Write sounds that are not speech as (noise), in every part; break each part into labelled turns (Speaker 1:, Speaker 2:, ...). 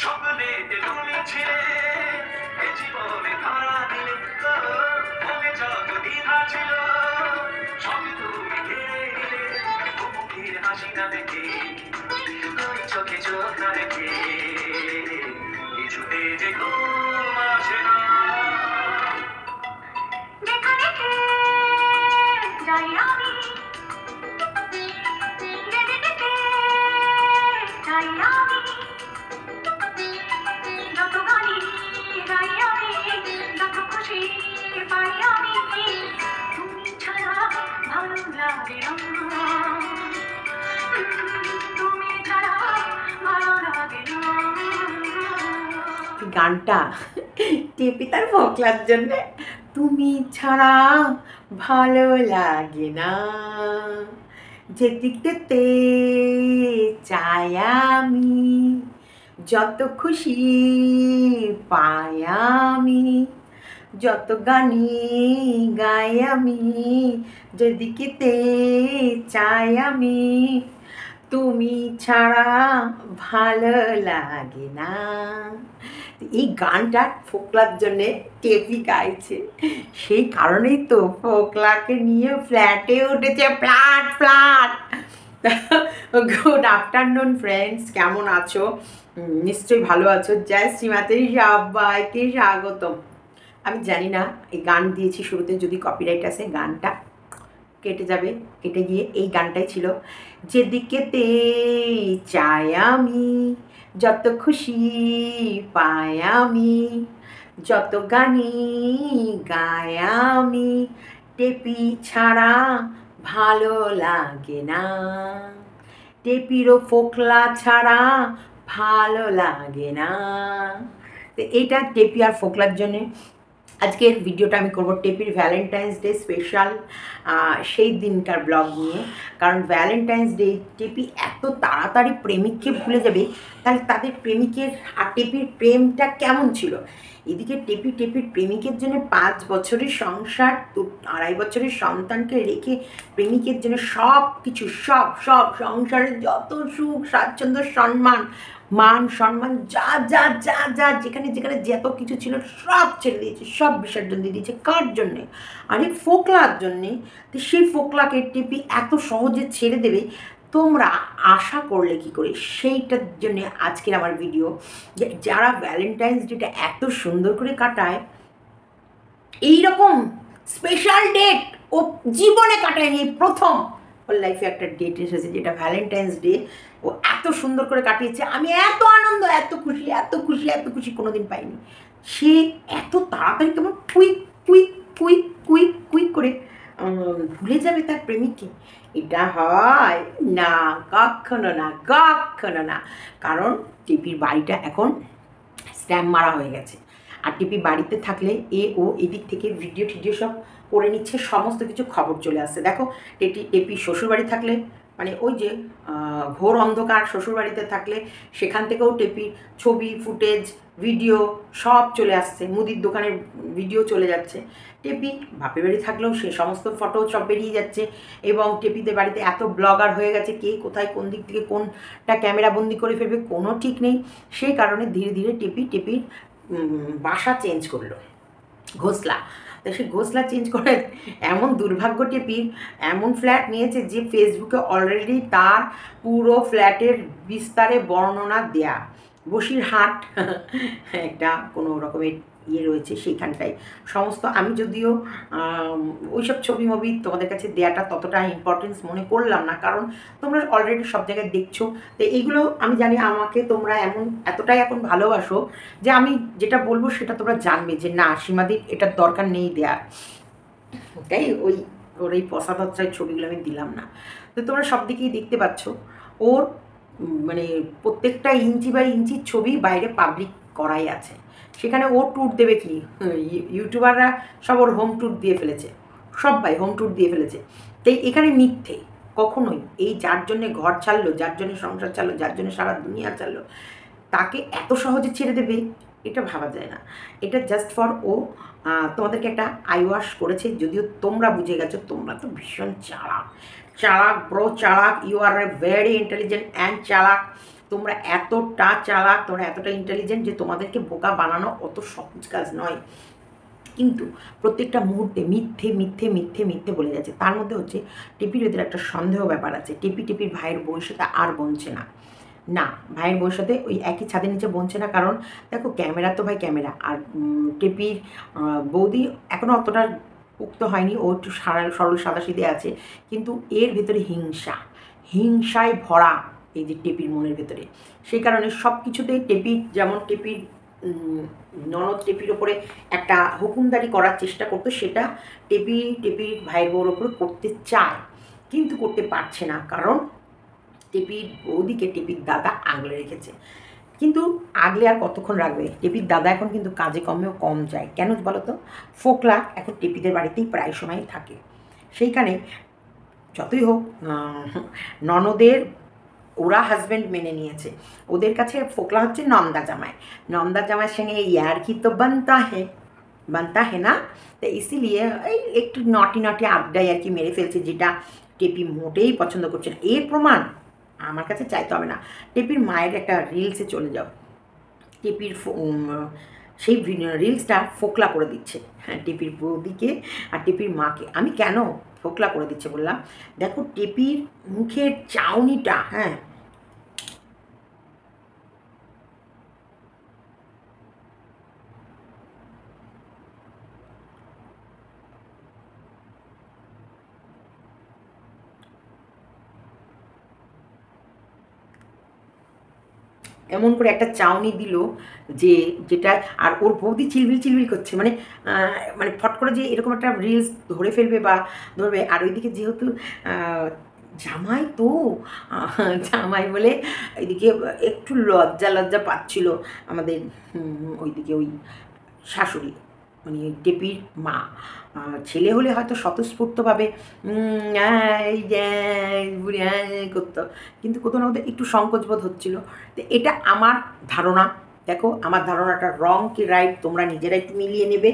Speaker 1: স্বপ্নেতে তুমি ছিলে, এ জীবনে ধরা দিলে মনে যত দ্বিধা ছিল। সব তুমি কেড়ে নিলে মুখের হাসিটা দেখে, ওই চোখে চোখ না রেখে। কিছুতে যে ঘুম
Speaker 2: গানটা টেপি তার ফোকলার জন্যে। তুমি ছাড়া ভালো লাগে না। যেদিকটাতে চাই আমি, যত খুশি পাই আমি। যত গানি গাই আমি যেদিকেতে চাই আমি, তুমি ছাড়া ভালো লাগে না। এই গানটা ফোকলার জন্যে টেপি গাইছে। সেই কারণেই তো ফোকলাকে নিয়ে ফ্ল্যাটে উঠেছে, flat flat. Good afternoon friends কেমন আছো? নিশ্চয়ই ভালো আছো। জয় শ্রীমাতে সবাইকে স্বাগতম। আমি জানি না, এই গান দিয়েছি শুরুতে, যদি কপিরাইট আসে গানটা, কেটে যাবে, কেটে গিয়ে এই গানটাই ছিল। যেদিকেতে চাই আমি, যত খুশি পাই আমি, যত গানি গাই আমি, টেপি ছাড়া ভালো লাগে না। টেপিরও ফোকলা ছাড়া ভালো লাগে না। তো এইটা টেপি আর ফোকলার জন্যে আজকের ভিডিওটা আমি করব টেপির ভ্যালেন্টাইন্স ডে স্পেশাল সেই দিনকার ব্লগ নিয়ে। কারণ ভ্যালেন্টাইন্স ডে টেপি এত তাড়াতাড়ি প্রেমিককে ভুলে যাবে, তাহলে তাদের প্রেমিকের, আর টেপির প্রেমটা কেমন ছিল? এদিকে টেপি, টেপির প্রেমিকের জন্য পাঁচ বছরের সংসার আড়াই বছরের সন্তানকে রেখে প্রেমিকের জন্য সব কিছু সব সব, সংসারের যত সুখ, স্বাচ্ছন্দ্য, সম্মান মান, সম্মান, যা যা যা যা, যেখানে যেখানে যত কিছু ছিল সব ছেড়ে দিয়েছে, সব বিসর্জন দিয়ে দিয়েছে। কার জন্যে? আরে ফোকলার জন্যে। তো সেই ফোকলাকে টিপি এত সহজে ছেড়ে দেবে, তোমরা আশা করলে কি করে? সেইটার জন্য আজকের আমার ভিডিও যে যারা ভ্যালেন্টাইন্স ডেটা এত সুন্দর করে কাটায়, এইরকম স্পেশাল ডেট ও জীবনে কাটায়নি এই প্রথম। ওর লাইফে একটা ডেট এসেছে, যেটা ভ্যালেন্টাইন্স ডে ও এত সুন্দর করে কাটিয়েছে। আমি এত আনন্দ, এত খুশি এত খুশি এত খুশি কোনোদিন পাইনি। সে এত তাড়াতাড়ি কেমন quick quick quick quick quick করে ভুলে যাবে তার প্রেমিককে। এটা হয় না, কখনো না কখনো না। কারণ টিপির বাড়িটা এখন স্ট্যাম্প মারা হয়ে গেছে। আর টিপি বাড়িতে থাকলে এ ও এদিক থেকে ভিডিও টিডিও সব করে নিচ্ছে, সমস্ত কিছু খবর চলে আসছে। দেখো, এটি টেপি শ্বশুরবাড়ি থাকলে মানে ওই যে ঘোর অন্ধকার শ্বশুরবাড়িতে থাকলে, সেখান থেকেও টেপির ছবি, ফুটেজ, ভিডিও সব চলে আসছে। মুদির দোকানের ভিডিও চলে যাচ্ছে। টেপি বাপের বাড়ি থাকলেও সে সমস্ত ফটো সব বেরিয়ে যাচ্ছে এবং টেপিদের বাড়িতে এত ব্লগার হয়ে গেছে, কে কোথায় কোন দিক থেকে কোনটা ক্যামেরা বন্দি করে ফেলবে, কোনো ঠিক নেই। সেই কারণে ধীরে ধীরে টেপি, টেপির বাসা চেঞ্জ করল। ঘোষলা। তো সে ঘোষলা চেঞ্জ করে এমন দুর্ভাগ্য টেপির এমন ফ্ল্যাট নিয়েছে যে ফেসবুকে অলরেডি তার পুরো ফ্ল্যাটের বিস্তারে বর্ণনা দেয়া। বসিরহাট, (laughs) একটা কোনো রকমের ইয়ে রয়েছে সেইখানটায়। সমস্ত আমি যদিও ওইসব ছবি মবি তোমাদের কাছে দেয়াটা ততটা ইম্পর্টেন্স মনে করলাম না, কারণ তোমরা অলরেডি সব জায়গায় দেখছ। তো এইগুলো আমি জানি আমাকে তোমরা এমন, এতটাই এখন ভালোবাসো যে আমি যেটা বলব সেটা তোমরা জানবে যে না, সীমাদির এটার দরকার নেই দেয়ার। তাই ওই, ওর এই পশাদচ্ছায় ছবিগুলো আমি দিলাম না। তো তোমরা সব দিকেই দেখতে পাচ্ছ। ওর মানে প্রত্যেকটা ইঞ্চি বাই ইঞ্চির ছবি বাইরে পাবলিক করাই আছে। সেখানে ও ট্যুর দেবে কি? ইউটিউবাররা সব ওর হোম ট্যুর দিয়ে ফেলেছে। সবাই হোম ট্যুর দিয়ে ফেলেছে। তাই এখানে মিথ্যে। কখনোই। এই যার জন্যে ঘর ছাড়লো, যার জন্যে সংসার ছাড়লো, যার জন্যে সারা দুনিয়া ছাড়লো, তাকে এত সহজে ছেড়ে দেবে? এটা ভাবা যায় না। এটা জাস্ট ফর ও তোমাদেরকে একটা আই ওয়াশ করেছে। যদিও তোমরা বুঝে গেছো, তোমরা তো ভীষণ চালাক। চালাক ব্রো চালাক। You are a very intelligent and চালাক। তোমরা এতটা চালাক, তোমরা এতটা ইন্টেলিজেন্ট যে তোমাদেরকে বোকা বানানো অত সহজ কাজ নয়। কিন্তু প্রত্যেকটা মুহূর্তে মিথ্যে মিথ্যে মিথ্যে মিথ্যে বলে যাচ্ছে। তার মধ্যে হচ্ছে টিপির ওদের একটা সন্দেহ ব্যাপার আছে। টিপি, টিপির ভাইয়ের বউয়ের সাথে আর বনছে না। না, ভাইয়ের বউয়ের সাথে ওই একই ছাদের নিচে বনছে না কারণ দেখো ক্যামেরা তো ভাই ক্যামেরা। আর টেপির বৌদি এখনও অতটা উক্ত হয়নি। ও একটু সারা, সরল সাদাসিদে আছে। কিন্তু এর ভেতরে হিংসা। হিংসায় ভরা। এই যে টেপির মনের ভেতরে। সেই কারণে সব কিছুতেই টেপি যেমন টেপির ননদ টেপির ওপরে একটা হুকুমদারি করার চেষ্টা করতো, সেটা টেপি টেপির ভাইয়ের বউর ওপরে করতে চায়, কিন্তু করতে পারছে না। কারণ টেপির বৌদিকে টেপির দাদা আগলে রেখেছে। কিন্তু আগলে আর কতক্ষণ রাখবে? টেপির দাদা এখন কিন্তু কাজে কমেও কম যায়। কেন বলো তো ফোকলা এখন টেপিদের বাড়িতেই প্রায় সময় থাকে। সেইখানে যতই হোক ননদের ওরা হাজব্যান্ড মেনে নিয়েছে। ওদের কাছে ফোকলা হচ্ছে নন্দা জামাই। নন্দা জামাইয়ের সঙ্গে ইয়ার কি তো বানতা হে বানতা হে না? তো ইসিলিয়ে এই একটু নটি নটি আড্ডায় আর কি মেরে ফেলছে যেটা টেপি মোটেই পছন্দ করছে না। এর প্রমাণ আমার কাছে চাইতে হবে না। টেপির মায়ের একটা রিলসে চলে যাও। টেপির সেই রিলসটা ফোকলা করে দিচ্ছে। হ্যাঁ টেপির বৌদিকে আর টেপির মাকে। আমি কেন ফোকলা করে দিচ্ছে বললাম? দেখো, টেপির মুখের চাউনিটা হ্যাঁ এমন করে একটা চাউনি দিল যে যেটা আর ওর বৌদি চিলবিল চিলবিল করছে। মানে মানে ফট করে যে এরকম একটা রিলস ধরে ফেলবে বা ধরবে। আর ওইদিকে যেহেতু জামাই তো জামাই বলে এদিকে একটু লজ্জা লজ্জা পাচ্ছিল আমাদের ওইদিকে ওই শাশুড়ি। মানে টেপির মা। ছেলে হলে হয়তো স্বতঃস্ফূর্তভাবে করতো। কিন্তু কোথাও না কোথাও একটু সংকোচবোধ হচ্ছিল। তো এটা আমার ধারণা। দেখো, আমার ধারণাটা রং কি রাইট তোমরা নিজেরা একটু মিলিয়ে নেবে।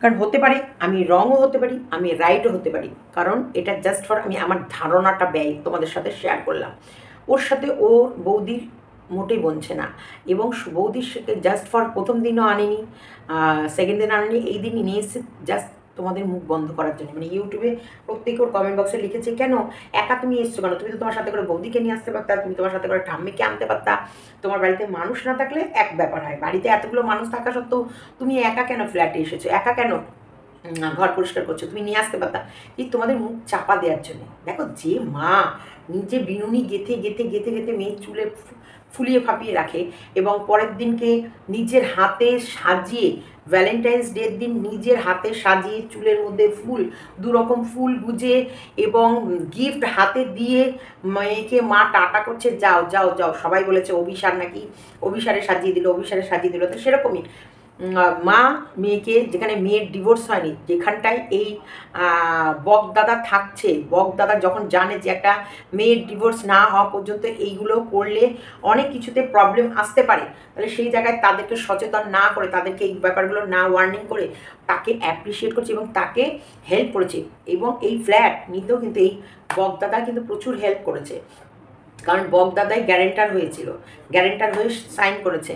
Speaker 2: কারণ হতে পারে, আমি রংও হতে পারি, আমি রাইটও হতে পারি। কারণ এটা জাস্ট ফর আমি, আমার ধারণাটা ব্যয় তোমাদের সাথে শেয়ার করলাম। ওর সাথে ওর বৌদির মোটেই বনছে না। এবং সু- বৌদির জাস্ট ফর প্রথম দিনও আনেনি সেকেন্ড দিন আনেনি, এই দিনই নিয়ে এসে জাস্ট তোমাদের মুখ বন্ধ করার জন্য। মানে ইউটিউবে প্রত্যেকে ওর কমেন্ট বক্সে লিখেছে, কেন? একা তুমি এসছো কেন? তুমি তো তোমার সাথে করে বৌদিকে নিয়ে আসতে পারতা, তুমি তোমার সাথে করে ঠাম্মিকে আনতে পারতা। তোমার বাড়িতে মানুষ না থাকলে এক ব্যাপার হয়। বাড়িতে এতগুলো মানুষ থাকা সত্ত্বেও তুমি একা কেন ফ্ল্যাটে এসেছ? একা কেন ঘর পরিষ্কার করছ? তুমি নিয়ে আসতে পারতা। এই তোমাদের মুখ চাপা দেওয়ার জন্য। দেখো, যে মা নিজে বিনুনি গেথে গেথে গেথে গেথে মেয়ের চুলে ফুলিয়ে ফাঁপিয়ে রাখে এবং পরের দিনকে নিজের হাতে সাজিয়ে ভ্যালেন্টাইন্স ডের দিন নিজের হাতে সাজিয়ে চুলের মধ্যে ফুল দু রকম ফুল গুজে এবং গিফট হাতে দিয়ে মেয়েকে মা টাটা করছে, যাও যাও যাও। সবাই বলেছে, অভিসার নাকি? অভিসারে সাজিয়ে দিল, অভিসারে সাজিয়ে দিল। তো সেরকমই মা মেয়েকে যেখানে মেয়ের ডিভোর্স হয়নি, যেখানটায় এই বকদাদা থাকছে বকদাদা যখন জানে যে একটা মেয়ের ডিভোর্স না হওয়া পর্যন্ত এইগুলো করলে অনেক কিছুতে প্রবলেম আসতে পারে, তাহলে সেই জায়গায় তাদেরকে সচেতন না করে, তাদেরকে এই ব্যাপারগুলো না ওয়ার্নিং করে তাকে অ্যাপ্রিসিয়েট করছে এবং তাকে হেল্প করেছে এবং এই ফ্ল্যাট নিতেও কিন্তু এই বকদাদা কিন্তু প্রচুর হেল্প করেছে। কারণ বকদাদাই গ্যারেন্টার হয়েছিল। গ্যারেন্টার হয়ে সাইন করেছে।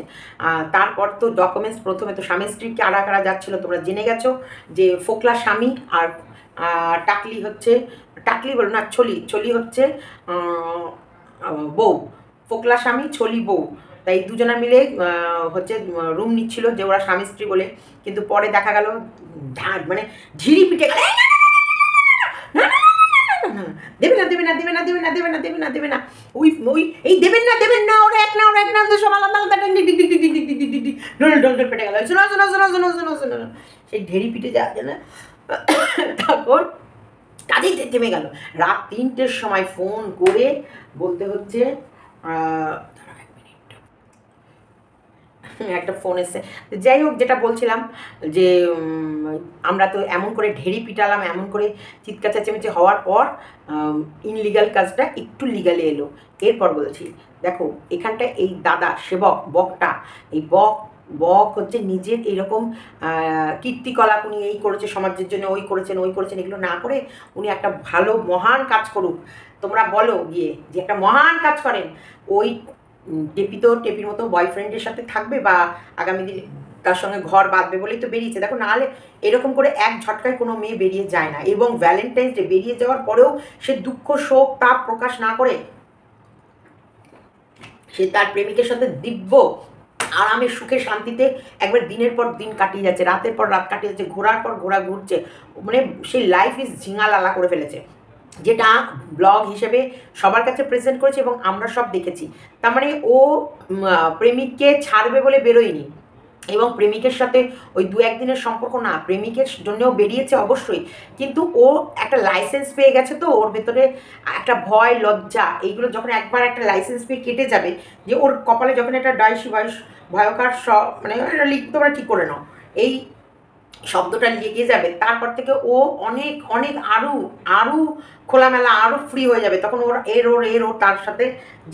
Speaker 2: তারপর তো ডকুমেন্টস প্রথমে তো স্বামী স্ত্রীকে আড়া কাড়া যাচ্ছিল তোমরা জেনে গেছো যে ফোকলা স্বামী আর টাকলি হচ্ছে টাকলি বলো না ছলি ছলি হচ্ছে বউ। ফোকলা স্বামী ছলি বউ। তাই দুজনা মিলে হচ্ছে রুম নিচ্ছিল যে ওরা স্বামী স্ত্রী বলে। কিন্তু পরে দেখা গেল মানে ঝিরি পিটে গেল "এই না, না, না, না, না, দেবেন না দেবে না দেবে না দেবে না দেবে না দেবে না দেবে না ওই ওই, এই দেবেন না দেবেন না, ওরা এক না, ওরা এক না সব আলাদা আলাদা ডোল ডোল পেটে গেল। শোনো শোনো শোনো শোনো শোনো শোনো সেই ঢেরি পিঠে যাওয়া যায় না (coughs) তারপর কাজেই থেমে গেল। রাত তিনটের সময় ফোন করে বলতে হচ্ছে (laughs) একটা ফোন এসছে। যাই হোক, যেটা বলছিলাম যে আমরা তো এমন করে ঢেরি পিটালাম, এমন করে চিৎকার চেঁচামেচি হওয়ার পর ইনলিগাল কাজটা একটু লিগালে এলো। এরপর বলছি, দেখো, এখানটা এই দাদা সেবক, বকটা, এই বক বক হচ্ছে নিজের এরকম কীর্তিকলাপ উনি এই করেছে সমাজের জন্য, ওই করেছেন ওই করেছেন, এগুলো না করে উনি একটা ভালো, মহান কাজ করুক। তোমরা বলো গিয়ে যে একটা মহান কাজ করেন, ওই টেপি তো, টেপির মতো বয়ফ্রেন্ডের সাথে থাকবে বা আগামী দিনে তার সঙ্গে ঘর বাঁধবে বলেই তো বেরিয়েছে। দেখো, নাহলে এরকম করে এক ঝটকায় কোনো মেয়ে বেরিয়ে যায় না এবং ভ্যালেন্টাইন্স ডে বেরিয়ে যাওয়ার পরেও সে দুঃখ, শোক, তাপ প্রকাশ না করে সে তার প্রেমিকের সাথে দিব্য আরামে সুখে শান্তিতে একবার দিনের পর দিন কাটিয়ে যাচ্ছে, রাতের পর রাত কাটিয়ে যাচ্ছে, ঘোরার পর ঘোরা ঘুরছে। মানে সেই লাইফ ইজ ঝিঙালালা করে ফেলেছে। যেটা ব্লগ হিসেবে সবার কাছে প্রেজেন্ট করেছে এবং আমরা সব দেখেছি। তার মানে ও প্রেমিককে ছাড়বে বলে বেরোয়নি এবং প্রেমিকের সাথে ওই দু একদিনের সম্পর্ক না, প্রেমিকের জন্যও বেরিয়েছে অবশ্যই। কিন্তু ও একটা লাইসেন্স পেয়ে গেছে তো, ওর ভেতরে একটা ভয়, লজ্জা, এইগুলো যখন একবার একটা লাইসেন্স পেয়ে কেটে যাবে যে ওর কপালে যখন একটা ডাইসি বয়স ভয়কার স মানে লিখতে তোমরা ঠিক করে নাও। এই শব্দটা লেগে যাবে, তারপর থেকে ও অনেক অনেক আরও আরও খোলামেলা আরও ফ্রি হয়ে যাবে। তখন ওর এর ওর এর ওর তার সাথে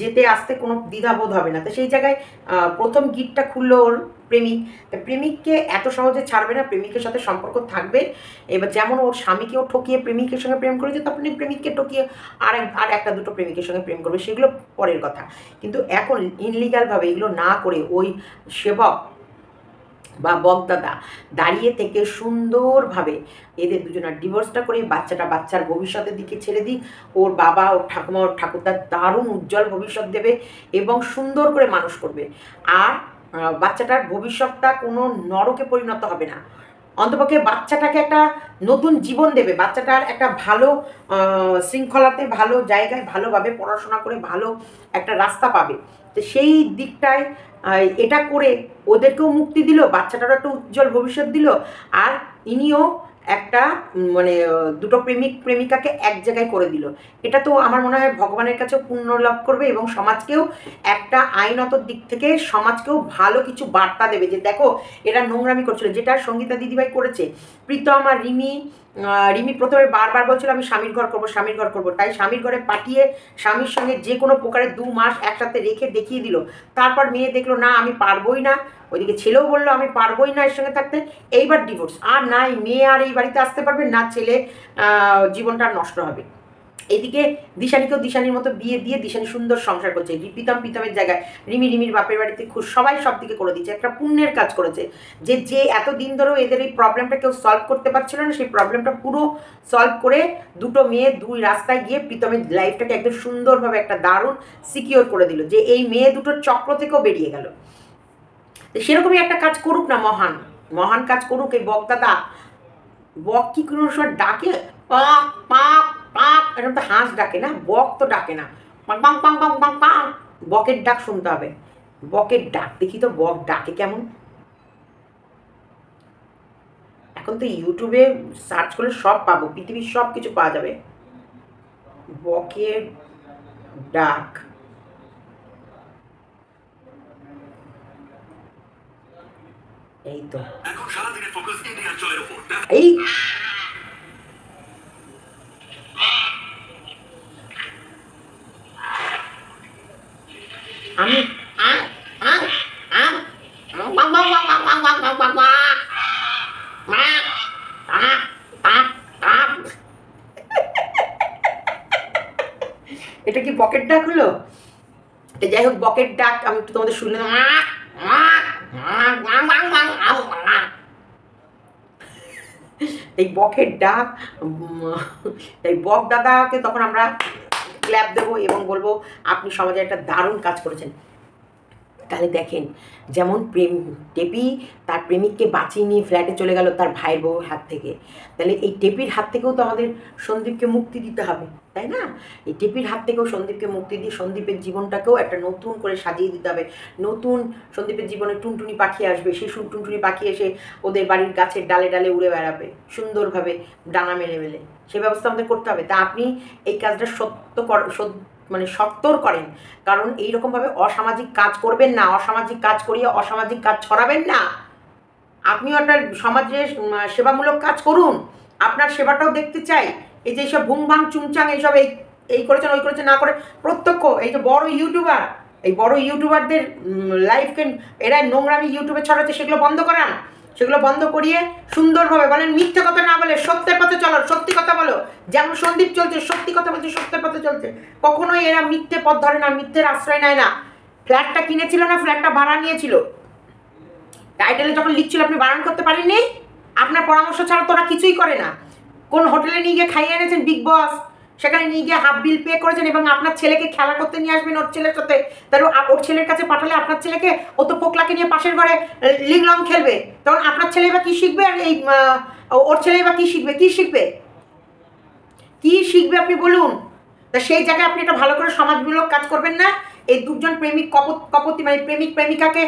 Speaker 2: যেতে আসতে কোনো দ্বিধাবোধ হবে না। তো সেই জায়গায় প্রথম গিটটা খুললো ওর প্রেমিক। তা প্রেমিককে এত সহজে ছাড়বে না, প্রেমিকের সাথে সম্পর্ক থাকবে। এবার যেমন ওর স্বামীকেও ঠকিয়ে প্রেমিকের সঙ্গে প্রেম করেছে, তখনই প্রেমিককে ঠকিয়ে আর আর একটা দুটো প্রেমিকের সঙ্গে প্রেম করবে। সেগুলো পরের কথা। কিন্তু এখন ইনলিগালভাবে এগুলো না করে ওই সেবক বা বকদাদা দাঁড়িয়ে থেকে সুন্দরভাবে এদের দুজনের ডিভোর্সটা করে বাচ্চাটা বাচ্চার ভবিষ্যতের দিকে ছেড়ে দিই ওর বাবা, ওর ঠাকুমা, ওর ঠাকুরদার দারুণ উজ্জ্বল ভবিষ্যৎ দেবে এবং সুন্দর করে মানুষ করবে। আর বাচ্চাটার ভবিষ্যৎটা কোনো নরকে পরিণত হবে না। অন্তপক্ষে বাচ্চাটাকে একটা নতুন জীবন দেবে। বাচ্চাটার একটা ভালো শৃঙ্খলাতে, ভালো জায়গায়, ভালোভাবে পড়াশোনা করে, ভালো একটা রাস্তা পাবে। তো সেই দিকটায় এটা করে ওদেরকেও মুক্তি দিল, বাচ্চাটারও একটা উজ্জ্বল ভবিষ্যৎ দিল, আর ইনিও একটা মানে দুটো প্রেমিক, প্রেমিকাকে এক জায়গায় করে দিল। এটা তো আমার মনে হয় ভগবানের কাছেও পুণ্য লাভ করবে এবং সমাজকেও একটা আইনত দিক থেকে সমাজকেও ভালো কিছু বার্তা দেবে যে, দেখো, এরা নোংরামি করছিল। যেটা সঙ্গীতা দিদিভাই করেছে, প্রীতম আর রিমি রিমি প্রথমে বারবার বলছিল, আমি স্বামীর ঘর করব, স্বামীর ঘর করব। তাই স্বামীর ঘরে পাঠিয়ে স্বামীর সঙ্গে যে কোনো প্রকারে দু মাস একসাথে রেখে দেখিয়ে দিল। তারপর মেয়ে দেখল, না, আমি পারবই না। ওইদিকে ছেলেও বলল, আমি পারবই না এর সঙ্গে থাকতে। এইবার ডিভোর্স আর নাই, মেয়ে আর এই বাড়িতে আসতে পারবে না, ছেলে জীবনটা নষ্ট হবে। এদিকে দিশানিকেও দিশানির মতো বিয়ে দিয়ে দিশানি সুন্দর সংসার করছে। প্রীতম, প্রীতমের জায়গায় রিমি, রিমির বাপের বাড়িতে খুব সবাই সব দিকে করে দিচ্ছে, একটা পুণ্যের কাজ করেছে। যে যে এত দিন ধরেও এদের এই প্রবলেমটা কেউ সলভ করতে পারছিল না, সেই প্রবলেমটা পুরো সলভ করে দুটো মেয়ে দুই রাস্তায় গিয়ে প্রীতমের লাইফটাকে একদম সুন্দরভাবে একটা দারুণ সিকিওর করে দিল যে এই মেয়ে দুটোর চক্র থেকেও বেরিয়ে গেল। সেরকমই একটা কাজ করুক না মহান মহান কাজ করুক, এই বকদাদা। বক কি কোনো সময় ডাকে? পাক পাক পাক এরকম তো হাঁস ডাকে না বক তো ডাকে না। পাং পাং পাং পাং পাং পাং বকের ডাক শুনতে হবে। বকের ডাক দেখি তো বক ডাকে কেমন। এখন তো ইউটিউবে সার্চ করলে সব পাবো পৃথিবীর সব কিছু পাওয়া যাবে। বকের ডাক। এই তো। এই আক। এটা কি পকেট ডাক হলো? যাই হোক বকেট ডাক আমি একটু তোমাদের শুনলে এই বকের ডাক এই বক দাদাকে তখন আমরা ক্ল্যাপ দেবো এবং বলব, আপনি সমাজে একটা দারুণ কাজ করেছেন। তাহলে দেখেন, যেমন প্রেম, টেপি তার প্রেমিককে বাঁচিয়ে নিয়ে ফ্ল্যাটে চলে গেল তার ভাইয়ের বউর হাত থেকে। তাহলে এই টেপির হাত থেকেও তো আমাদের সন্দীপকে মুক্তি দিতে হবে, তাই না? এই টেপির হাত থেকেও সন্দীপকে মুক্তি দিয়ে সন্দীপের জীবনটাকেও একটা নতুন করে সাজিয়ে দিতে হবে। নতুন সন্দীপের জীবনে টুনটুনি পাখি আসবে, সেই টুনটুনি পাখি এসে ওদের বাড়ির গাছের ডালে ডালে উড়ে বেড়াবে, সুন্দরভাবে ডানা মেলে মেলে। সে ব্যবস্থা আমাদের করতে হবে। তা আপনি এই কাজটা সত্য কর মানে সত্তর করেন। কারণ এই রকমভাবে অসামাজিক কাজ করবেন না, অসামাজিক কাজ করিয়ে অসামাজিক কাজ ছড়াবেন না। আপনিও একটা সমাজে সেবামূলক কাজ করুন। আপনার সেবাটাও দেখতে চাই। এই যে এইসব ভুং ভাং চুংচাং এইসব এই এই করেছেন, ওই করেছেন, না করে প্রত্যক্ষ, এই যে বড় ইউটিউবার, এই বড় ইউটিউবারদের লাইফকে এরা নোংরামি ইউটিউবে ছড়াচ্ছে, সেগুলো বন্ধ করান। সেগুলো বন্ধ করিয়ে সুন্দরভাবে বলেন, মিথ্যে কথা না বলে সত্যের পথে চলো সত্যি কথা বলো। যেমন সন্দীপ চলছে, সত্যি কথা বলছে, সত্যের পথে চলছে। কখনোই এরা মিথ্যে পথ ধরে না, মিথ্যের আশ্রয় নেয় না। ফ্ল্যাটটা কিনেছিল না, ফ্ল্যাটটা ভাড়া নিয়েছিল। টাইটেলে যখন লিখছিল, আপনি বারণ করতে পারেননি? আপনার পরামর্শ ছাড়া তো ওরা কিছুই করে না। কোন হোটেলে নিয়ে গিয়ে খাইয়ে এনেছেন, বিগ বস? সেখানে নিয়ে গিয়ে হাফ বিল পে করেছেন এবং আপনার ছেলেকে খেলা করতে নিয়ে আসবেন ওর ছেলের সাথে। তাহলে ওর ছেলের কাছে পাঠালে আপনার ছেলেকে ও তো পোকলাকে নিয়ে পাশের ঘরে লিং লং খেলবে। তখন আপনার ছেলে বা কী শিখবে? আর এই ওর ছেলে বা কী শিখবে? কী শিখবে? কি শিখবে আপনি বলুন? তা সেই জায়গায় আপনি একটা ভালো করে সমাজমূলক কাজ করবেন না? এই দুজন প্রেমিক কপত কপতি মানে প্রেমিক, প্রেমিকাকে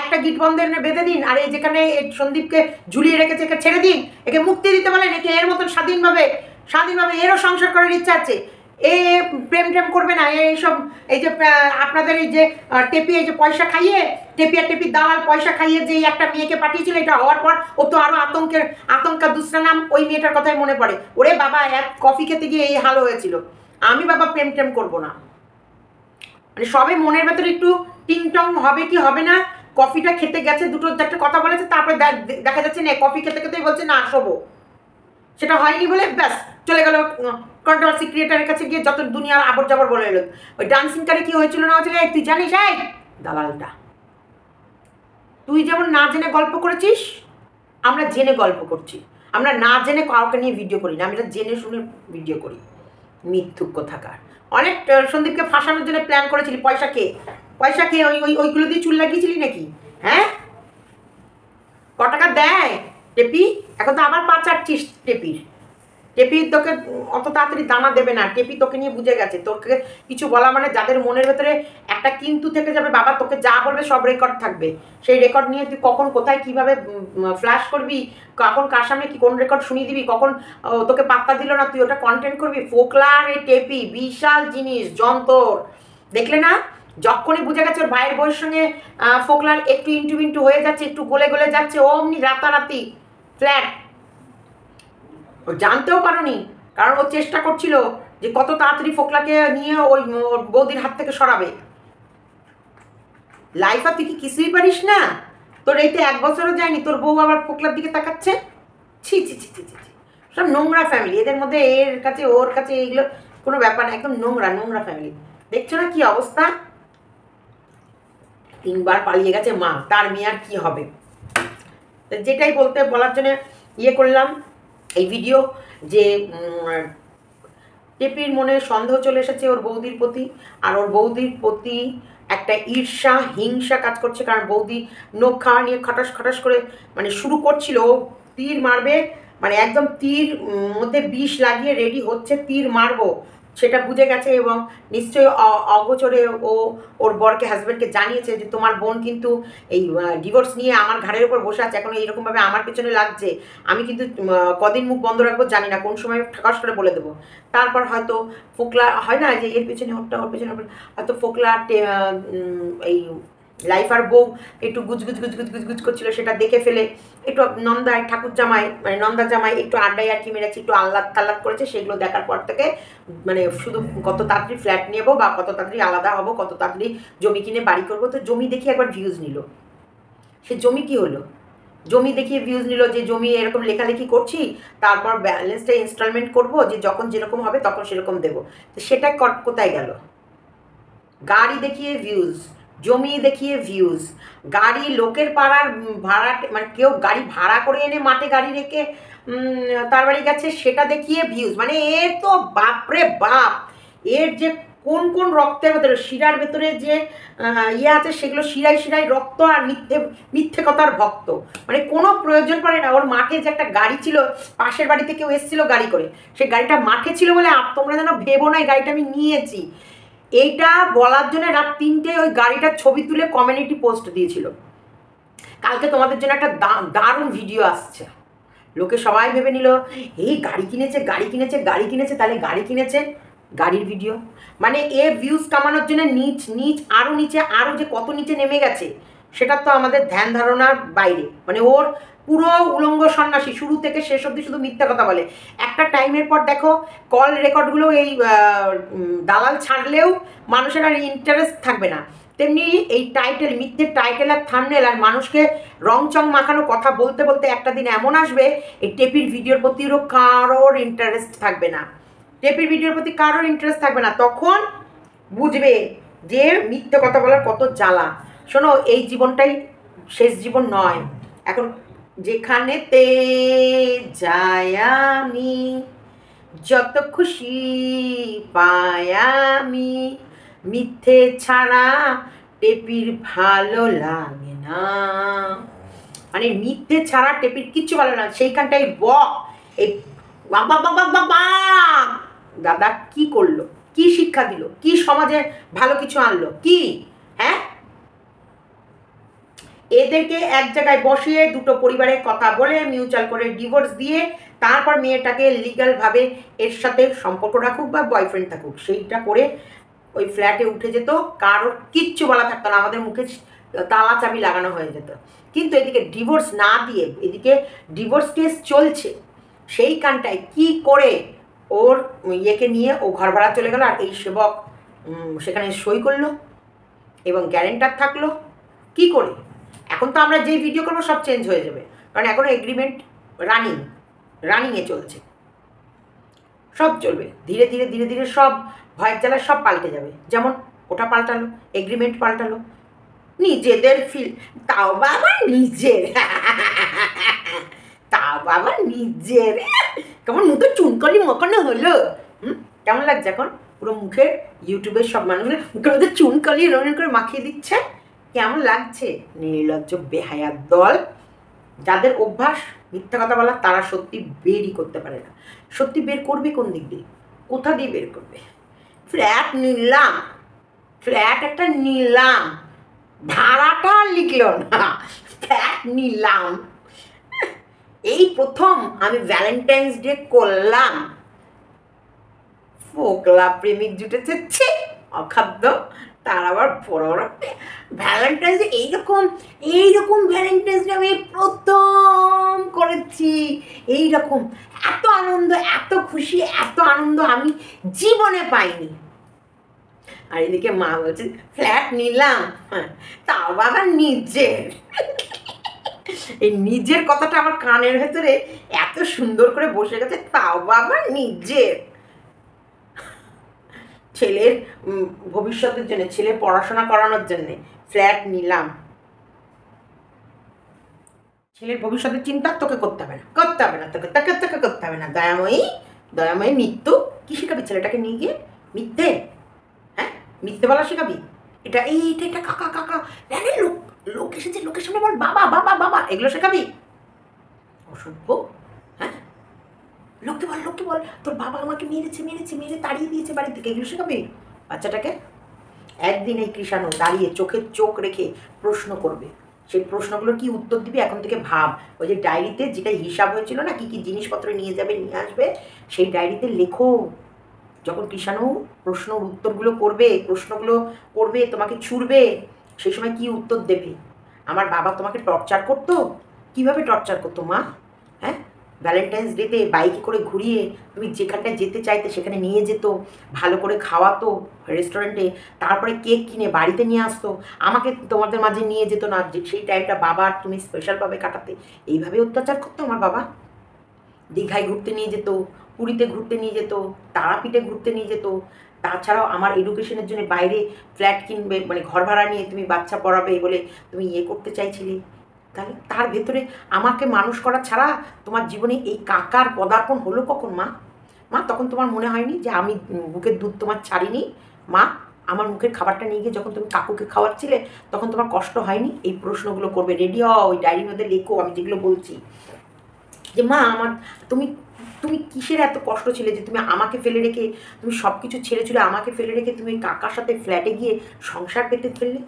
Speaker 2: একটা গিট বন্ধে বেঁধে দিন, আর এই যেখানে সন্দীপকে ঝুলিয়ে রেখেছে একে ছেড়ে দিন, একে মুক্তি দিতে বলেন, একে এর মতন স্বাধীনভাবে স্বাধীনভাবে এরও সংসার করার ইচ্ছা আছে। এ প্রেম টেম করবে না এইসব, এই যে আপনাদের এই যে টেপি, এই যে পয়সা খাইয়ে টেপি আর টেপি দালাল পয়সা খাইয়ে যে একটা মেয়েকে পাঠিয়েছিল, এটা হওয়ার পর ও তো আরও আতঙ্কের, আতঙ্কা দুসরা নাম ওই মেয়েটার কথাই মনে পড়ে। ওরে বাবা, এক কফি খেতে গিয়ে এই হাল হয়েছিল। আমি বাবা প্রেম টেম করব না। মানে সবে মনের ভেতরে একটু টিং টং হবে কি হবে না, কফিটা খেতে গেছে, দুটো একটা কথা বলেছে, তারপরে দেখা যাচ্ছে না কফি খেতে খেতেই বলছে, না, শোবো। সেটা হয়নি বলে ব্যাস, চলে গেল কন্ট্রোভার্সি ক্রিয়েটারের কাছে গিয়ে যত দুনিয়ার আবর জাবর বলে এলো। ওই ডান্সিং কারে কি হয়েছিল না হয়েছিল তুই জানিস, এই দালালটা। তুই যেমন না জেনে গল্প করেছিস, আমরা জেনে গল্প করছি। আমরা না জেনে কাউকে নিয়ে ভিডিও করি না, আমরা জেনে শুনে ভিডিও করি। মিথ্যুক কোথাকার। অনেক সন্দীপকে ফাঁসানোর জন্য প্ল্যান করেছিলি। পয়সা খেয়ে পয়সা ওই ওই, ওইগুলো দিয়ে চুল লাগিয়েছিলি নাকি? হ্যাঁ? ক টাকা দেয়? টেপি, এখন তো আবার পা চাটছিস টেপির। টেপি তোকে অত তাড়াতাড়ি দানা দেবে না, টেপি তোকে নিয়ে বুঝে গেছে। তোকে কিছু বলা মানে যাদের মনের ভেতরে একটা কিন্তু থেকে যাবে, বাবা তোকে যা বলবে সব রেকর্ড থাকবে। সেই রেকর্ড নিয়ে তুই কখন কোথায় কীভাবে ফ্ল্যাশ করবি, কখন কার সামনে কি কোন রেকর্ড শুনিয়ে দিবি, কখন তোকে পাত্তা দিল না, তুই ওটা কন্টেন্ট করবি। ফোকলার এই টেপি, বিশাল জিনিস, যন্তর। দেখলে না যখনই বুঝে গেছে ওর ভাইয়ের বউয়ের সঙ্গে ফোকলার একটু ইন্টু ইন্টু হয়ে যাচ্ছে, একটু গলে গলে যাচ্ছে অমনি রাতারাতি, ফ্ল্যাট। ও জানতেও পারোনি, কারণ ও চেষ্টা করছিল যে কত তাড়াতাড়ি ফোকলাকে নিয়ে ওই বৌদির হাত থেকে সরাবে। লাইফ তুই কি কিছুই পারিস না? তোর এইতে এক বছরও যায়নি, তোর বউ আবার ফোকলার দিকে তাকাচ্ছে? ছি ছি ছি ছি ছি। সব নোংরা ফ্যামিলি এদের মধ্যে এর কাছে, ওর কাছে এইগুলো কোনো ব্যাপার না, একদম নোংরা নোংরা ফ্যামিলি দেখছ না কি অবস্থা? তিনবার পালিয়ে গেছে, মা, তার মেয়ে আর কি হবে? যেটাই বলতে, বলার জন্য ইয়ে করলাম এই ভিডিও যে টেপির মনে সন্দেহ চলে এসেছে ওর বৌদির প্রতি, আর ওর বৌদির প্রতি একটা ঈর্ষা, হিংসা কাজ করছে, কারণ বৌদি নখ খাওয়া নিয়ে খটাস খটাস করে মানে শুরু করছিল তীর মারবে মানে একদম তীর মধ্যে বিষ লাগিয়ে রেডি হচ্ছে, তীর মারবো। সেটা বুঝে গেছে এবং নিশ্চয়ই অগোচরে ও ওর বরকে হাজব্যান্ডকে জানিয়েছে যে তোমার বোন কিন্তু এই ডিভোর্স নিয়ে আমার ঘাড়ের ওপর বসে আছে, এখন এইরকমভাবে আমার পেছনে লাগছে। আমি কিন্তু কদিন মুখ বন্ধ রাখব জানি না, কোন সময় ঠাকাস করে বলে দেবো। তারপর হয়তো ফোকলা, হয় না যে এর পেছনে ওরটা, ওর পেছনে হয়তো ফোকলা এই লাইফ আর বউ একটু গুজগুজ গুজ গুজ গুজ গুজ গুজ করছিল, সেটা দেখে ফেলে। একটু নন্দায় ঠাকুর জামাই মানে নন্দা জামাই একটু আড্ডায় আর কি মেরেছে, একটু আহ্লাদ তাল্লাদ করেছে, সেগুলো দেখার পর থেকে মানে শুধু কত তাড়াতাড়ি ফ্ল্যাট নেব বা কত তাড়াতাড়ি আলাদা হব, কত তাড়াতাড়ি জমি কিনে বাড়ি করব, তো জমি দেখি একবার ভিউজ নিল। সে জমি কি হলো? জমি দেখিয়ে ভিউজ নিল যে জমি এরকম লেখালেখি করছি, তারপর ব্যালেন্সটা ইনস্টলমেন্ট করব, যে যখন যেরকম হবে তখন সেরকম দেবো। তো সেটা কোথায় গেল? গাড়ি দেখিয়ে ভিউজ জমি দেখিয়ে ভিউজ গাড়ি লোকের পাড়ার ভাড়া মানে কেউ গাড়ি ভাড়া করে এনে মাঠে গাড়ি রেখে তার বাড়ি গেছে, সেটা দেখিয়ে ভিউজ মানে এ তো বাপরে বাপ! এর যে কোন কোন রক্তের ভেতরে, শিরার ভেতরে যে ইয়ে আছে, সেগুলো শিরাই শিরাই রক্ত আর মিথ্যে মিথ্যে কথার ভক্ত। মানে কোনো প্রয়োজন পড়ে না। ওর মাঠে যে একটা গাড়ি ছিল, পাশের বাড়িতে কেউ এসেছিল গাড়ি করে। সে গাড়িটা মাঠে ছিল বলে আপ- তোমরা যেন ভেবো না গাড়িটা আমি নিয়েছি। এইটা বলার জন্য রাত তিনটে ওই গাড়িটার ছবি তুলে কমিউনিটি পোস্ট দিয়েছিল। কালকে তোমাদের জন্য একটা দারুণ ভিডিও আসছে। লোকে সবাই ভেবে নিল, এই গাড়ি কিনেছে গাড়ি কিনেছে গাড়ি কিনেছে, তাহলে গাড়ি কিনেছে, গাড়ির ভিডিও মানে এ ভিউজ কামানোর জন্য নিচ নিচ আরও নিচে আরও যে কত নিচে নেমে গেছে সেটা তো আমাদের ধ্যান ধারণার বাইরে। মানে ওর পুরো উলঙ্গ সন্ন্যাসী, শুরু থেকে শেষ অবধি শুধু মিথ্যা কথা বলে। একটা টাইমের পর দেখো কল রেকর্ডগুলো এই দালাল ছাড়লেও মানুষের আর ইন্টারেস্ট থাকবে না। তেমনি এই টাইটেল মিথ্যে টাইটেল আর থামনেল আর মানুষকে রংচং মাখানো কথা বলতে বলতে একটা দিন এমন আসবে, এই টেপির ভিডিওর প্রতিও কারোর ইন্টারেস্ট থাকবে না। টেপির ভিডিওর প্রতি কারোর ইন্টারেস্ট থাকবে না। তখন বুঝবে যে মিথ্যে কথা বলার কত জ্বালা। শোনো, এই জীবনটাই শেষ জীবন নয়। এখন যেখানেতে যাই আমি, যত খুশি পাই আমি, মিথ্যে ছাড়া টেপির ভালো লাগে না। মানে মিথ্যে ছাড়া টেপির কিচ্ছু ভালো না সেইখানটাই ব। এই দাদা কি করল? কি শিক্ষা দিল? কি সমাজে ভালো কিছু আনলো? কি? হ্যাঁ? এদেরকে এক জায়গায় বসিয়ে দুটো পরিবারের কথা বলে মিউচুয়াল করে ডিভোর্স দিয়ে তারপর মেয়েটাকে লিগ্যালভাবে এর সাথে সম্পর্ক রাখুক বা বয়ফ্রেন্ড থাকুক, সেইটা করে ওই ফ্ল্যাটে উঠে যেত। কারোর কিচ্ছু বলা থাকতো না, আমাদের মুখে তালা চাবি লাগানো হয়ে যেত। কিন্তু এদিকে ডিভোর্স না দিয়ে এদিকে ডিভোর্স কেস চলছে। সেইখানটায় কি করে ওর ইয়েকে নিয়ে ও ঘর ভাড়া চলে গেল আর এই সেবক সেখানে সই করল এবং গ্যারেন্টার থাকল? কি করে? এখন তো আমরা যেই ভিডিও করব সব চেঞ্জ হয়ে যাবে। কারণ এখন এগ্রিমেন্ট রানিং রানিংয়ে চলছে। সব চলবে। ধীরে ধীরে ধীরে ধীরে সব ভয়ের জ্বালায় সব পাল্টে যাবে। যেমন ওটা পাল্টালো এগ্রিমেন্ট পাল্টালো। নিজেদের ফিল তাও বাবা নিজের। (laughs) তাও বাবা নিজের। কেমন মুখে চুনকলি মকানো হলো। হুম? কেমন লাগছে এখন? পুরো মুখের ইউটিউবের সব মানুষের মুখের মধ্যে চুনকলি রঙিন করে মাখিয়ে দিচ্ছে। কেমন লাগছে? নির্লজ্জ বেহায়ার দল। যাদের অভ্যাস মিথ্যা কথা বলা, তারা সত্যি বেরই করতে পারে না। সত্যি বের করবে কোন দিক দিয়ে? কোথা দিয়ে বের করবে? ফ্ল্যাট নিলাম। ফ্ল্যাট একটা নিলাম। ভাড়াটা লিখলো না। ফ্ল্যাট নিলাম। এই প্রথম আমি ভ্যালেন্টাইন্স ডে করলাম। ফোকলা প্রেমিক জুটেছে অখাদ্য। তার আবার বড় বড় ভ্যালেন্টাইন্স এইরকম এইরকম ভ্যালেন্টাইন্স ডে আমি প্রথম করেছি। এইরকম, এত আনন্দ, এত খুশি, এত আনন্দ আমি জীবনে পাইনি। আর এদিকে মা বলছে ফ্ল্যাট নিলাম। হ্যাঁ তাও বাবা নিজের। এই নিজের কথাটা আমার কানের ভেতরে এত সুন্দর করে বসে গেছে, তাও বাবা নিজের। ছেলের ভবিষ্যতের জন্য ছেলে পড়াশোনা করানোর জন্যে ফ্ল্যাট নিলাম। ছেলের ভবিষ্যতের চিন্তা তোকে করতে হবে না, করতে হবে না তোকে তোকে তোকে করতে হবে না। দয়াময়ী দয়াময়ী মৃত্যু কি শেখাবি ছেলেটাকে নিয়ে গিয়ে? মিথ্যে? হ্যাঁ? মিথ্যে বলা শেখাবি? এটা এই, এটা এটা কাকা কাকা লোক লোক এসেছে, লোকের সামনে বল, বাবা বাবা বাবা, এগুলো শেখাবি? অসভ্য। লোককে বল লোককে বল। তোর বাবা আমাকে মেরেছে মেরেছে, মেরে তাড়িয়ে দিয়েছে বাড়ি থেকে এগুলো শেখাবি বাচ্চাটাকে? একদিন এই কৃষাণু দাঁড়িয়ে চোখে চোখ রেখে প্রশ্ন করবে। সেই প্রশ্নগুলোর কি উত্তর দিবি? এখন থেকে ভাব। ওই যে ডায়েরিতে যেটা হিসাব হয়েছিল না, কি কি জিনিসপত্র নিয়ে যাবে, নিয়ে আসবে, সেই ডায়েরিতে লেখো। যখন কৃষাণু প্রশ্ন উত্তরগুলো করবে, প্রশ্নগুলো করবে, তোমাকে ছুড়বে, সেই সময় কি উত্তর দেবে? আমার বাবা তোমাকে টর্চার করতো? কীভাবে টর্চার করতো মা? হ্যাঁ? ভ্যালেন্টাইন্স ডেতে বাইকে করে ঘুরিয়ে তুমি যেখানটায় যেতে চাইতে সেখানে নিয়ে যেত, ভালো করে খাওয়াতো রেস্টুরেন্টে তারপরে কেক কিনে বাড়িতে নিয়ে আসতো, আমাকে তোমাদের মাঝে নিয়ে যেত না সেই টাইমটা বাবার তুমি স্পেশালভাবে কাটাতে। এইভাবে অত্যাচার করতো আমার বাবা। দীঘায় ঘুরতে নিয়ে যেত, পুরীতে ঘুরতে নিয়ে যেত, তারাপীঠে ঘুরতে নিয়ে যেত। তাছাড়াও আমার এডুকেশনের জন্য বাইরে ফ্ল্যাট কিনবে মানে ঘর ভাড়া নিয়ে তুমি বাচ্চা পড়াবে বলে তুমি ইয়ে করতে চাইছিলে। তাহলে তার ভেতরে আমাকে মানুষ করা ছাড়া তোমার জীবনে এই কাকার পদার্পণ হলো কখন, মা? মা, তখন তোমার মনে হয়নি যে আমি বুকের দুধ তোমার ছাড়িনি? মা, আমার মুখের খাবারটা নিয়ে গিয়ে যখন তুমি কাকুকে খাওয়াচ্ছিলে, তখন তোমার কষ্ট হয়নি? এই প্রশ্নগুলো করবে রেডি হও ওই ডায়েরির মধ্যে লেখো, আমি যেগুলো বলছি। যে মা, আমার, তুমি তুমি কিসের এত কষ্ট ছিলে যে তুমি আমাকে ফেলে রেখে, তুমি সব কিছু ছেড়ে ছুড়ে আমাকে ফেলে রেখে তুমি কাকার সাথে ফ্ল্যাটে গিয়ে সংসার পেতে ফেললে?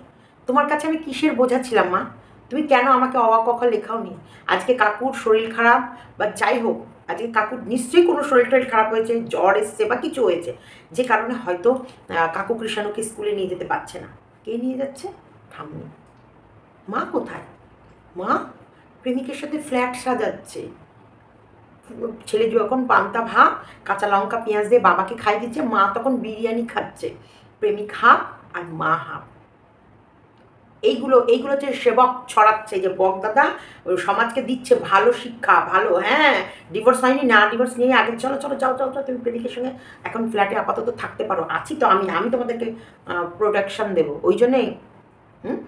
Speaker 2: তোমার কাছে আমি কিসের বোঝা ছিলাম, মা? তুমি কেন আমাকে অবাক কথা লেখাও নি আজকে কাকুর শরীর খারাপ বা যাই হোক, আজকে কাকুর নিশ্চয়ই কোনো শরীর টরীর খারাপ হয়েছে, জ্বর এসছে বা কিছু হয়েছে। যে কারণে হয়তো কাকু কৃষাণুকে স্কুলে নিয়ে যেতে পারছে না। কে নিয়ে যাচ্ছে? ঠাম্মি। মা কোথায়? মা? প্রেমিকের সাথে ফ্ল্যাট সাজাচ্ছে। ছেলে যখন পান্তা ভাত, কাঁচা লঙ্কা, পেঁয়াজ দিয়ে বাবাকে খাই দিচ্ছে, মা তখন বিরিয়ানি খাচ্ছে। প্রেমিক হাফ আর মা হাফ। এইগুলো এইগুলো যে সেবক ছড়াচ্ছে, যে বকদাদা সমাজকে দিচ্ছে ভালো শিক্ষা, ভালো হ্যাঁ ডিভোর্স হয়নি, না ডিভোর্স নিয়ে আগে চলো চলো, যাও যাও যাও, তুমি প্রেমিকের সঙ্গে এখন ফ্ল্যাটে আপাতত থাকতে পারো। আছি তো আমি আমি তোমাদেরকে প্রোটেকশন দেবো। ওই জন্যেই হুম?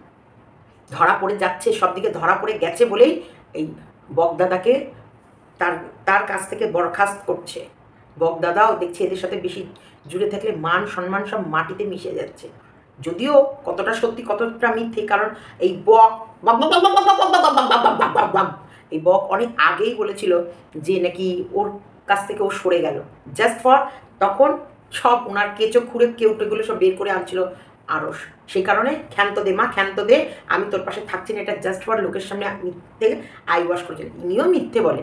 Speaker 2: ধরা পড়ে যাচ্ছে সব দিকে ধরা পড়ে গেছে বলেই এই বকদাদাকে তার তার কাছ থেকে বরখাস্ত করছে। বকদাদাও দেখছে এদের সাথে বেশি জুড়ে থাকলে মান, সম্মান সব মাটিতে মিশে যাচ্ছে। যদিও কতটা সত্যি কতটা মিথ্যে কারণ এই বক এই বক অনেক আগেই বলেছিল যে নাকি ওর কাছ থেকে ও সরে গেল জাস্ট ফর তখন সব ওনার কেঁচো খুঁড়ে কেউ কেউটেগুলো সব বের করে আনছিল আরস সেই কারণে ক্ষান্ত দে মা ক্ষান্ত দে আমি তোর পাশে থাকছি না এটা জাস্ট ফর লোকের সামনে মিথ্যে আই ওয়াশ করেছিল ইনিও মিথ্যে বলে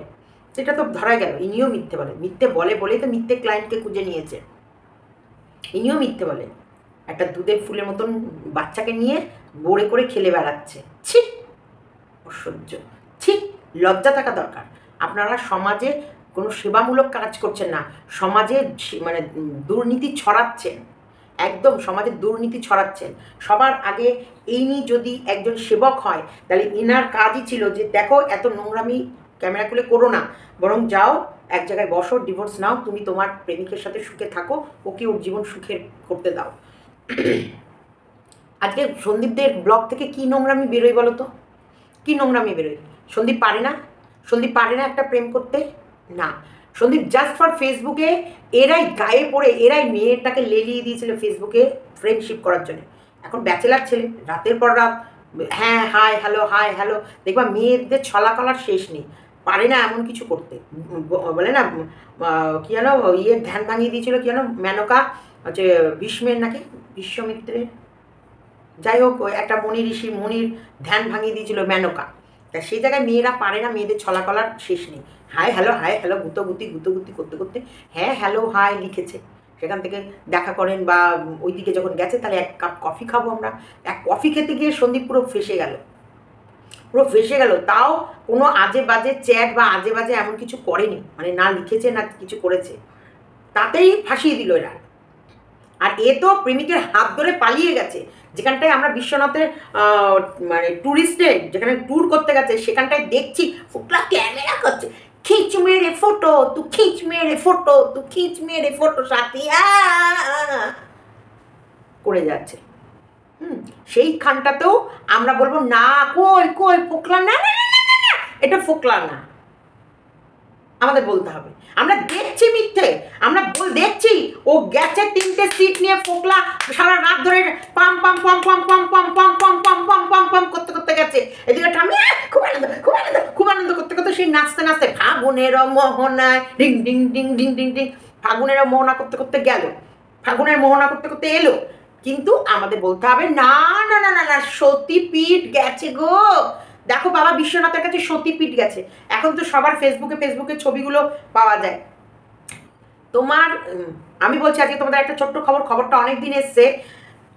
Speaker 2: সেটা তো ধরা গেল ইনিও মিথ্যে বলে মিথ্যে বলে বলেই তো মিথ্যে ক্লায়েন্টকে খুঁজে নিয়েছে ইনিও মিথ্যে বলে একটা দুধের ফুলের মতন বাচ্চাকে নিয়ে বড়ে করে খেলে বেড়াচ্ছে। ছি! অসহ্য। ছি! লজ্জা থাকা দরকার। আপনারা সমাজে কোনো সেবামূলক কাজ করছেন না। সমাজে মানে দুর্নীতি ছড়াচ্ছেন। একদম সমাজে দুর্নীতি ছড়াচ্ছেন। সবার আগে ইনি যদি একজন সেবক হয়, তাহলে ইনার কাজই ছিল যে, দেখো, এত নোংরামি ক্যামেরা খুলে করো না। বরং যাও, এক জায়গায় বসো, ডিভোর্স নাও, তুমি তোমার প্রেমিকের সাথে সুখে থাকো, ওকে ওর জীবন সুখের করতে দাও। আজকে সন্দীপদের ব্লগ থেকে কি নোংরামি বেরোয় বলো তো? কি নোংরামি বেরোয়? সন্দীপ পারে না? সন্দীপ পারে না একটা প্রেম করতে? না। সন্দীপ জাস্ট ফর ফেসবুকে এরাই গায়ে পড়ে, এরাই মেয়েটাকে লেলিয়ে দিয়েছিল ফেসবুকে ফ্রেন্ডশিপ করার জন্য। এখন ব্যাচেলার ছেলে, রাতের পর রাত হ্যাঁ হাই হ্যালো হাই হ্যালো দেখবা মেয়েদের ছলা কলার শেষ নেই। পারে না এমন কিছু করতে। বলে না কি যেন ইয়ে ধ্যান ভাঙিয়ে দিয়েছিল, কি যেন, মেনকা হচ্ছে ভীষ্মের নাকি বিশ্বমিত্রের যাই হোক একটা মনি ঋষি, মনির ধ্যান ভাঙিয়ে দিয়েছিল মেনকা। তা সেই জায়গায় মেয়েরা পারে না, মেয়েদের ছলা কলার শেষ নেই। হাই, হ্যালো হাই, হ্যালো গুতোগুতি গুতোগুতি করতে করতে হ্যাঁ হ্যালো, হাই লিখেছে। সেখান থেকে দেখা করেন বা ওই দিকে যখন গেছে, তাহলে এক কাপ কফি খাব আমরা। এক কফি খেতে গিয়ে সন্দীপ পুরো ফেসে গেল। পুরো ফেসে গেল। তাও কোনো আজে বাজে চ্যাট বা আজে বাজে এমন কিছু করেনি। মানে না লিখেছে, না কিছু করেছে। তাতেই ফাঁসিয়ে দিল এরা। আর এ তো প্রেমিকের হাত ধরে পালিয়ে গেছে। যেখানটায় আমরা বিশ্বনাথের মানে ট্যুরিস্টে যেখানে ট্যুর করতে গেছে সেখানটায় দেখছি ফুকলা ক্যামেরা করছে। খিচ মেরে ফটো তু খিচ মেরে ফটো তু খিচ মেরে ফটো সাথী করে যাচ্ছে। হুম সেইখানটাতেও আমরা বলব না কই কই ফোকলা না, না, না, না, এটা ফোকলা না। আমাদের বলতে হবে আমরা দেখছি মিথ্যে আমরা বল দেখছি ও গেছে তিনটে সিট নিয়ে ফোকলা সারা রাত ধরে পাম পাম পাম পাম পাম পাম পাম পাম পাম পাম পাম পাম করতে করতে গেছে এদিকে আহ, খুব আনন্দ খুব আনন্দ খুব আনন্দ করতে করতে সেই নাচতে নাচতে ফাগুনের মোহনায় ডিং ডিং ডিং ডিং ডিং ডিং ফাগুনের মোহনা করতে করতে গেল ফাগুনের মোহনা করতে করতে এলো কিন্তু আমাদের বলতে হবে না না না না না সতীপীঠ গেছে গো দেখো বাবা বিশ্বনাথের কাছে সতীপীঠ গেছে। এখন তো সবার ফেসবুকে ফেসবুকে ছবিগুলো পাওয়া যায়। তোমার আমি বলছি আজকে তোমাদের একটা ছোট্ট খবর, খবরটা অনেক দিন এসছে।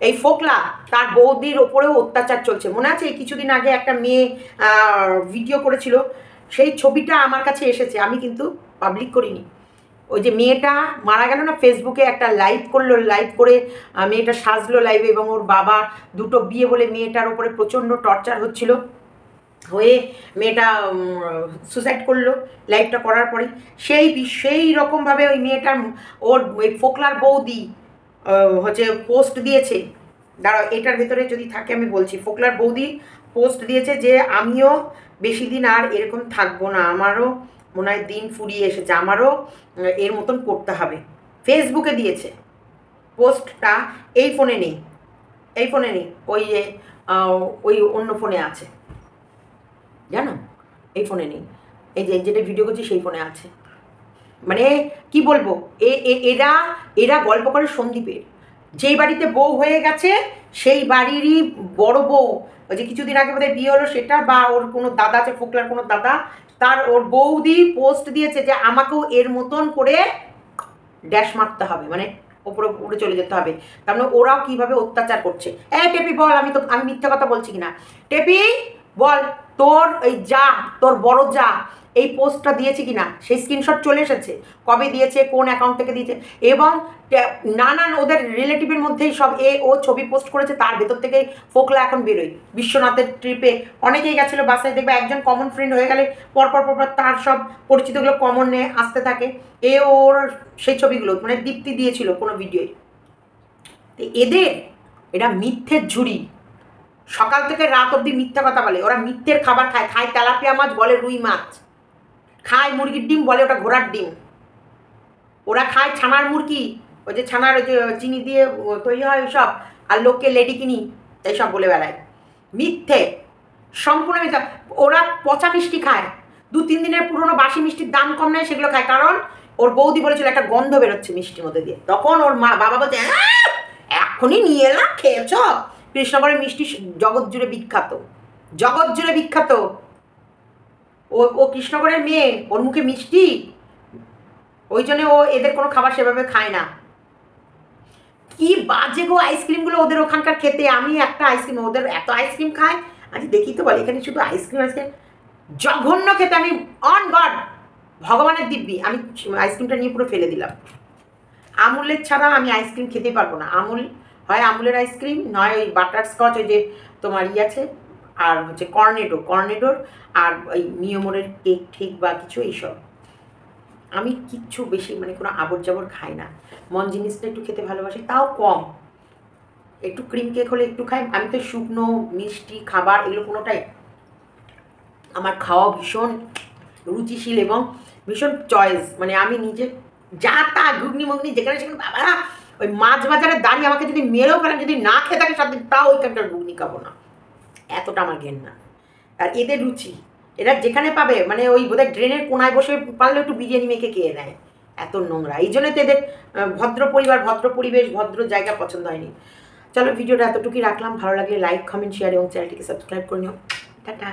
Speaker 2: এই ফোকলা, তার বৌদির ওপরেও অত্যাচার চলছে। মনে আছে? এই কিছুদিন আগে একটা মেয়ে ভিডিও করেছিল। সেই ছবিটা আমার কাছে এসেছে। আমি কিন্তু পাবলিক করিনি। ওই যে মেয়েটা মারা গেল না ফেসবুকে একটা লাইভ করল লাইভ করে মেয়েটা সাজলো লাইভে এবং ওর বাবা দুটো বিয়ে বলে মেয়েটার ওপরে প্রচণ্ড টর্চার হচ্ছিল। হয়ে মেয়েটা সুসাইড করল লাইফটা করার পরে সেই সেই রকমভাবে ওই মেয়েটার, ওর ওই ফোকলার বৌদি হচ্ছে পোস্ট দিয়েছে। দাঁড়াও এটার ভেতরে যদি থাকে আমি বলছি। ফোকলার বৌদি পোস্ট দিয়েছে যে, আমিও বেশি দিন আর এরকম থাকব না। আমারও মনে হয় দিন ফুরিয়ে এসেছে। আমারও এর মতন করতে হবে। ফেসবুকে দিয়েছে। পোস্টটা এই ফোনে নেই। এই ফোনে নেই। ওই ওই অন্য ফোনে আছে। জানো? এই ফোনে নেই। এই যে যেটা ভিডিও করছি, সেই ফোনে আছে। মানে কি বলব? এ এরা এরা গল্প করে সন্দীপের। যেই বাড়িতে বউ হয়ে গেছে, সেই বাড়িরই বড় বউ। যে কিছুদিন আগে বোধহয় বিয়ে হলো সেটা, বা ওর কোনো দাদা আছে, ফোকলার কোনো দাদা, তার ওর বৌদি পোস্ট দিয়েছে যে আমাকেও এর মতন করে ড্যাশ মারতে হবে। মানে ওপরে উপরে চলে যেতে হবে। তার মানে ওরাও কীভাবে অত্যাচার করছে? এ, টেপি, বল, আমি তো আমি মিথ্যা কথা বলছি কিনা? টেপি, বল। তোর এই যা, তোর বড় যা, এই পোস্টটা দিয়েছে কি না সেই স্ক্রিনশট চলে এসেছে। কবে দিয়েছে, কোন অ্যাকাউন্ট থেকে দিয়েছে, এবং নানান ওদের রিলেটিভের মধ্যেই সব এ, ও ছবি পোস্ট করেছে, তার ভেতর থেকে ফোকলা এখন বেরোয়। বিশ্বনাথের ট্রিপে অনেকেই গেছিল বাসে দেখবে একজন কমন ফ্রেন্ড হয়ে গেলে পরপর পরপর তার সব পরিচিতগুলো কমন নিয়ে আসতে থাকে। এ, ওর সেই ছবিগুলো মানে দীপ্তি দিয়েছিল কোনো ভিডিওয় তো এদের এটা মিথ্যের ঝুড়ি। সকাল থেকে রাত অবধি মিথ্যা কথা বলে। ওরা মিথ্যের খাবার খায়। খায় তেলাপিয়া মাছ, বলে রুই মাছ। খায় মুরগির ডিম, বলে ওটা ঘোড়ার ডিম। ওরা খায় ছানার মুরগি। ওই যে ছানার যে চিনি দিয়ে তৈরি হয় ওইসব, আর লোককে লেডি কিনি এইসব বলে বেড়ায়। মিথ্যে। সম্পূর্ণ মিথ্যা। ওরা পচা মিষ্টি খায়। দু, তিন দিনের পুরনো বাসি মিষ্টির দাম কম নেয়, সেগুলো খায়। কারণ ওর বৌদি বলেছিল একটা গন্ধ বেরোচ্ছে মিষ্টির মধ্যে দিয়ে। তখন ওর মা, বাবা বলছে এখনই নিয়ে এলাম, খেয়েছ? কৃষ্ণগড়ের মিষ্টি জগৎ জুড়ে বিখ্যাত। জগৎ জুড়ে বিখ্যাত। ও ও কৃষ্ণগড়ের মেয়ে, ওর মুখে মিষ্টি? ওই জন্য ও এদের কোনো খাবার সেভাবে খায় না। কি বাজে গো আইসক্রিমগুলো ওদের ওখানকার খেতে। আমি একটা আইসক্রিম, ওদের এত আইসক্রিম খায়। আজ দেখি তো বলে, এখানে শুধু আইসক্রিম আইসক্রিম জঘন্য খেতে, আমি অন গড ভগবানের দিব্যি। আমি আইসক্রিমটা নিয়ে পুরো ফেলে দিলাম। আমুলের ছাড়া আমি আইসক্রিম খেতে পারব না। আমুল হয় আমুলের আইসক্রিম নয় ওই বাটার স্কচ ওই যে তোমার ই আছে, আর হচ্ছে কর্নেডো কর্নেডোর আর ওই মিয়মোরের কেক ঠেক বা কিছু এইসব। আমি কিচ্ছু বেশি মানে কোনো আবর জাবর খাই না। মন জিনিসটা একটু খেতে ভালোবাসি, তাও কম। একটু ক্রিম কেক হলে একটু খাই, আমি তো শুকনো, মিষ্টি, খাবার এগুলো কোনোটাই আমার খাওয়া ভীষণ রুচিশীল এবং ভীষণ চয়েস মানে আমি নিজে যা তা ঘুগনি মুগনি যেখানে সেখানে বাবা ওই মাছ বাজারে দাঁড়িয়ে আমাকে যদি মেরেও ফেলেন, যদি না খেয়ে থাকে সাথে তাও ওইখানটার ঘুগনি খাব না। এতটা আমার ঘেন না আর এদের রুচি, এরা যেখানে পাবে মানে ওই বোধহয় ড্রেনের কোনায় বসে পারলে একটু বিরিয়ানি মেখে খেয়ে নেয়। এত নোংরা। এই জন্যই তো এদের ভদ্র পরিবার, ভদ্র পরিবেশ, ভদ্র জায়গা পছন্দ হয়নি। চলো, ভিডিওটা এতটুকুই রাখলাম। ভালো লাগলে লাইক কমেন্ট শেয়ার এবং চ্যানেলটিকে সাবস্ক্রাইব করে নিও। টাটা।